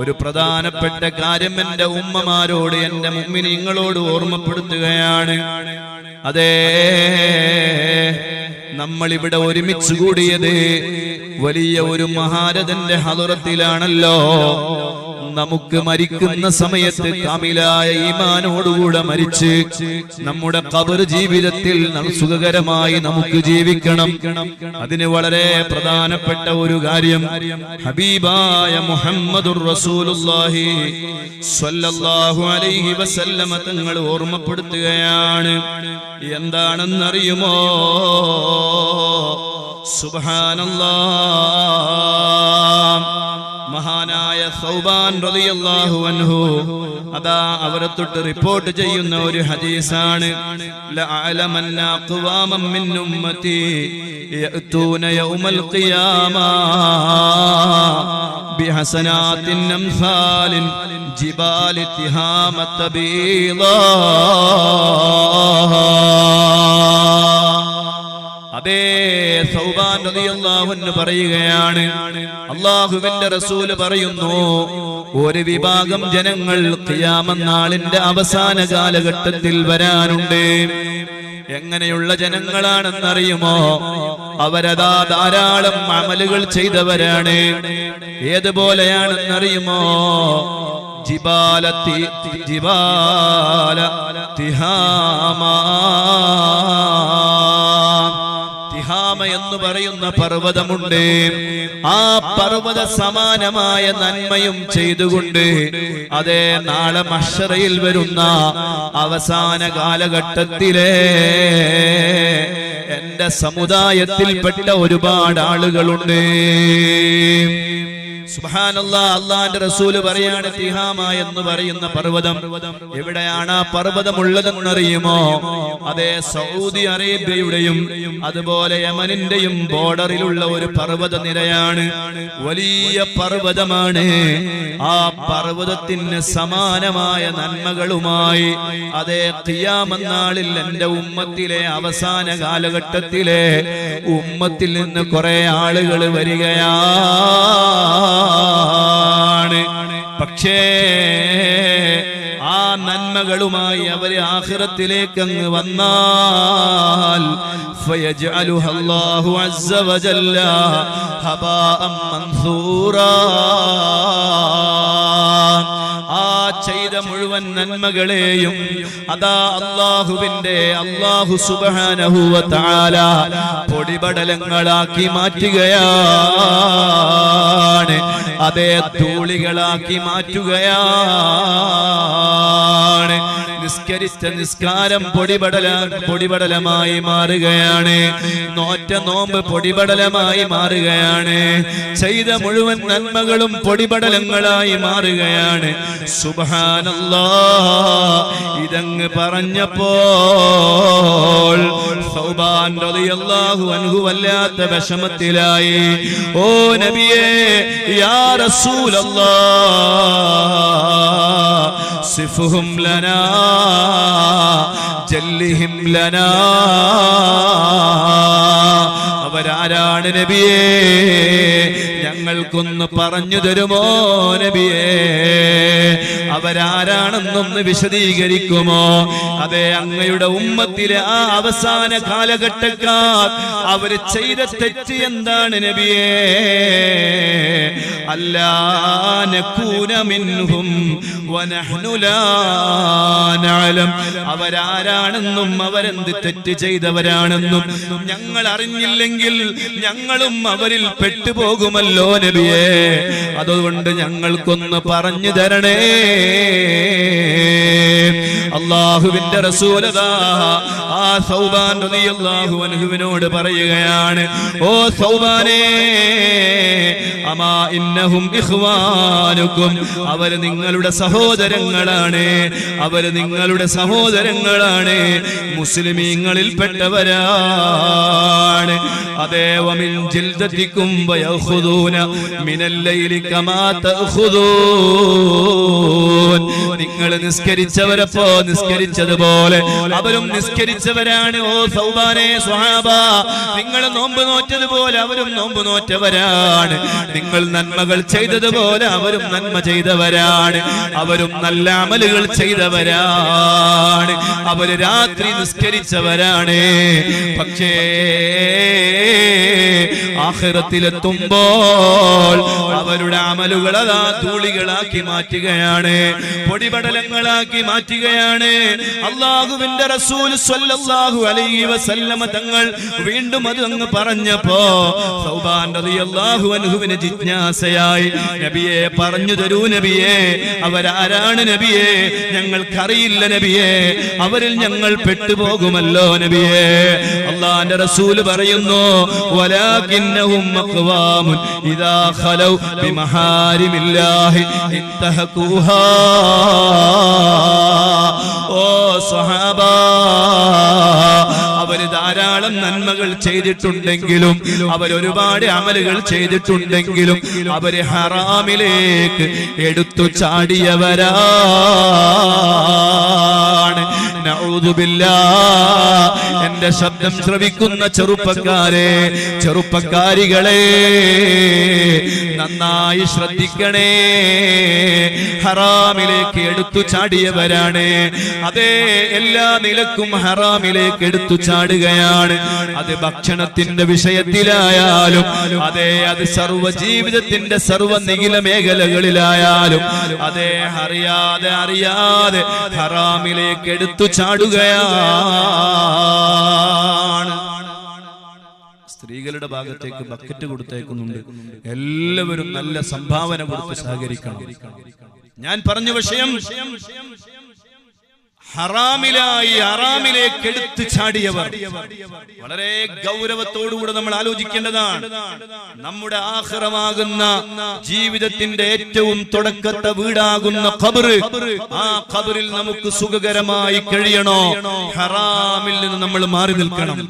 ഒരു പ്രധാനപ്പെട്ട കാര്യം എന്റെ ഉമ്മമാരോട് എന്റെ മുമ്മിനിങ്ങളോട് ഓർമ്മപ്പെടുത്തുകയാണ്. അതേ നമ്മൾ ഇവിടെ ഒരുമിച്ച് കൂടിയത് വലിയ ഒരു മഹാരഥന്റെ ഹലുറത്തിലാണല്ലോ നമുക്ക് മരിക്കുന്ന സമയത്ത് കാമിലായ ഈമാനോടുകൂടെ മരിച്ച് നമ്മുടെ കബർ ജീവിതത്തിൽ സുഖകരമായി നമുക്ക് ജീവിക്കണം. അതിന് വളരെ പ്രധാനപ്പെട്ട ഒരു കാര്യം. ഹബീബായ മുഹമ്മദുർ റസൂലുള്ളാഹി സ്വല്ലല്ലാഹു അലൈഹി വസല്ലമ തങ്ങൾ ഓർമ്മപ്പെടുത്തുകയാണ്. എന്താണെന്നറിയുമോ? സുബ്ഹാനല്ലാഹ് സൗബാൻ റളിയല്ലാഹു അൻഹു. അതാ റിപ്പോർട്ട് ചെയ്യുന്ന ഒരു ഹദീസാണ്. മിൻ യൗമൽ ഖിയാമ ജിബാലി ബീളാ അതേ സൗബാൻ റളിയല്ലാഹു അൻഹു പറയുകയാണ്. അള്ളാഹുവിന്റെ റസൂൽ പറയുന്നു ഒരു വിഭാഗം ജനങ്ങൾ നാളിന്റെ അവസാന കാലഘട്ടത്തിൽ വരാനുണ്ട്. എങ്ങനെയുള്ള ജനങ്ങളാണെന്നറിയുമോ? അവരതാ ധാരാളം അമലുകൾ ചെയ്തവരാണ്. ഏതുപോലെയാണെന്നറിയുമോ? ജിബാലത്തി ജിബാല തിഹാമാ എന്ന് പറയുന്ന പർവതമുണ്ട്. ആ പർവത സമാനമായ നന്മയും ചെയ്തുകൊണ്ട് അതേ നാളെ മഷറയിൽ വരുന്ന അവസാന കാലഘട്ടത്തിലെ എന്റെ സമുദായത്തിൽപ്പെട്ട ഒരുപാട് ആളുകളുണ്ട്. അള്ളാന്റെ റസൂൽ പറയാണ് തിഹാമ എന്ന് പറയുന്ന പർവതം. എവിടെയാണ് ആ പർവതമുള്ളതെന്നറിയുമോ? അതേ സൗദി അറേബ്യയുടെയും അതുപോലെ യമനിന്റെയും ബോർഡറിലുള്ള ഒരു പർവത നിരയാണ്. വലിയ പർവതമാണ്. ആ പർവതത്തിന് സമാനമായ നന്മകളുമായി അതേ തിയാമന്നാളിൽ എന്റെ ഉമ്മത്തിലെ അവസാന കാലഘട്ടത്തിലെ ഉമ്മത്തിൽ നിന്ന് കുറെ ആളുകൾ വരികയാണ് പക്ഷേ ആ നന്മകളുമായി അവരെ ആഹ്റത്തിലേക്ക് അങ്ങ് വന്നാൽ നന്മകളെയും അതാ അള്ളാഹുവിന്റെ അള്ളാഹു സുബാനഹുവ താല പൊടിപടലങ്ങളാക്കി മാറ്റുകയാണ്. അതേ തൂളികളാക്കി മാറ്റുകയാണ്. നിസ്കരിച്ച നിസ്കാരം പൊടിപടല പൊടിപടലമായി മാറുകയാണ്. നോറ്റ നോമ്പ് പൊടിപടലമായി മാറുകയാണ്. ചെയ്ത മുഴുവൻ നന്മകളും പൊടിപടലങ്ങളായി മാറുകയാണ്. സുബാനല്ലാ ഇതങ്ങ് പറഞ്ഞപ്പോൾ വല്ലാത്ത വിഷമത്തിലായി. ഓ നബിയേ യാ സിഫുഹും ലനാ ജല്ലിഹിം ലനാ അവരാരാണ് നബിയേ? ഞങ്ങൾക്കൊന്ന് പറഞ്ഞു തരുമോ നബിയേ? അവരാരാണെന്നൊന്ന് വിശദീകരിക്കുമോ? അതേ അങ്ങയുടെ ഉമ്മത്തിലെ ആ അവസാന കാലഘട്ടക്കാർ അവർ ചെയ്ത തെറ്റ് എന്താണ് നബിയേ? അല്ലാ നകൂന മിൻഹും വനഹ്നു ലാ നഅലം. അവരാരാണെന്നും അവരെന്ത് തെറ്റ് ചെയ്തവരാണെന്നും ഞങ്ങൾ അറിഞ്ഞില്ലെങ്കിൽ ഞങ്ങളും അവരിൽ പെട്ടുപോകുമല്ലോ നബിയേ. അതുകൊണ്ട് ഞങ്ങൾക്കൊന്ന് പറഞ്ഞു തരണേ. അള്ളാഹുവിന്റെ റസൂലതാ ആ സൗബാൻ അള്ളാഹു അൻഹുവിനോട് പറയുകയാണ് ഓ സൗബാനേ അമാ ഇന്നഹും അവർ നിങ്ങളുടെ സഹോദരങ്ങളാണ് അവർ നിങ്ങളുടെ സഹോദരങ്ങളാണ് മുസ്ലിമീങ്ങളിൽ പെട്ടവരാണ്. അതേവമിൻ ജിൽദത്തിക്കും കമാ തഖുദൂൻ നിങ്ങൾ നിസ്കരിച്ചവരപ്പോ നിസ്കരിച്ചതുപോലെ. അവരും നിസ്കരിച്ചവരാണ്. ഓ സൗബാനെ സ്വഹാബ നിങ്ങൾ നോമ്പ് നോറ്റതുപോലെ അവരും നോമ്പ് നോറ്റവരാണ്. നിങ്ങൾ നന്മകൾ ചെയ്തതുപോലെ അവരും നന്മ ചെയ്തവരാണ്. അവരും നല്ല അമലുകൾ ചെയ്തവരാണ്. അവർ രാത്രി നിസ്കരിച്ചവരാണ്. പക്ഷേ ആഖിറത്തിലെത്തുമ്പോൾ അവരുടെ അമലുകൾ അതാ തൂളികളാക്കി മാറ്റുകയാണ് പൊടിപടലങ്ങളാക്കി മാറ്റുകയാണ്. അള്ളാഹുവിന്റെ റസൂൽ സ്വല്ലല്ലാഹു അലൈഹി വസല്ലമ തങ്ങൾ വീണ്ടും അത് അങ്ങ് പറഞ്ഞപ്പോ സൗബാൻ റളിയല്ലാഹു അൻഹുവിന് ജിജ്ഞാസയായി നബിയെ പറഞ്ഞു തരൂ നബിയെ അവരാരാണ് നബിയെ? ഞങ്ങൾക്കറിയില്ല നബിയെ അവരിൽ ഞങ്ങൾ പെട്ടുപോകുമല്ലോ നബിയെ. അള്ളാന്റെ റസൂൽ പറയുന്നു വലാകിന്നഹും مقوام ഇദാ ഖലൗ ബിമഹാരിമില്ലാഹി الله ഓ സഹാബ അവർ ധാരാളം നന്മകൾ ചെയ്തിട്ടുണ്ടെങ്കിലും അവരൊരുപാട് അമലുകൾ ചെയ്തിട്ടുണ്ടെങ്കിലും അവർ ഹറാമിലേക്ക് എടുത്തു ചാടിയവരാണ്. എന്റെ ശബ്ദം ശ്രവിക്കുന്ന ചെറുപ്പക്കാരെ ചെറുപ്പക്കാരികളെ നന്നായി ശ്രദ്ധിക്കണേ. ഹറാമിലേക്ക് എടുത്തു ചാടിയവരാണ്. അതേ എല്ലാ നിലക്കും ഹറാമിലേക്ക് എടുത്തു ചാടുകയാണ്. അത് ഭക്ഷണത്തിന്റെ വിഷയത്തിലായാലും അതെ അത് സർവ ജീവിതത്തിന്റെ സർവ നിഖില മേഖലകളിലായാലും അതെ അറിയാതെ അറിയാതെ ഹറാമിലേക്ക് എടുത്തു ചാടുകയാണ്. സ്ത്രീകളുടെ ഭാഗത്തേക്ക് ബക്കറ്റ് കൊടുത്തേക്കുന്നുണ്ട്. എല്ലാവരും നല്ല സംഭാവന കൊടുത്ത് സഹകരിക്കണം. ഞാൻ പറഞ്ഞ വിഷയം ഹറാമിലായി ഹറാമിലേക്ക് എടുത്തു ചാടിയവർ. വളരെ ഗൗരവത്തോടുകൂടെ നമ്മൾ ആലോചിക്കേണ്ടതാണ്. നമ്മുടെ ആഹ്റമാകുന്ന ജീവിതത്തിന്റെ ഏറ്റവും തുടക്കത്തെ വീടാകുന്ന ഖബറ്. ആ ഖബറിൽ നമുക്ക് സുഖകരമായി കഴിയണോ? ഹറാമിൽ നിന്ന് നമ്മൾ മാറി നിൽക്കണം.